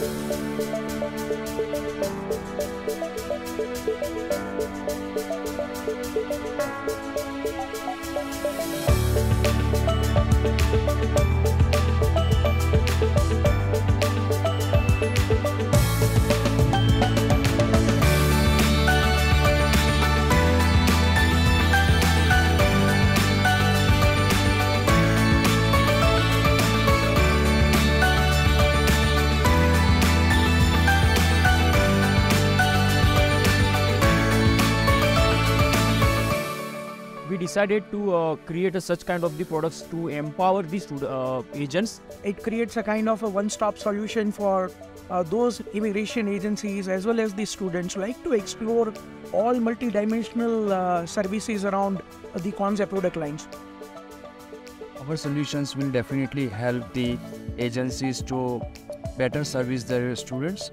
Música we decided to uh, create a such kind of the products to empower the stud- uh, agents It creates a kind of a one-stop solution for uh, those immigration agencies as well as the students like to explore all multidimensional uh, services around the concept product lines. Our solutions will definitely help the agencies to better service their students.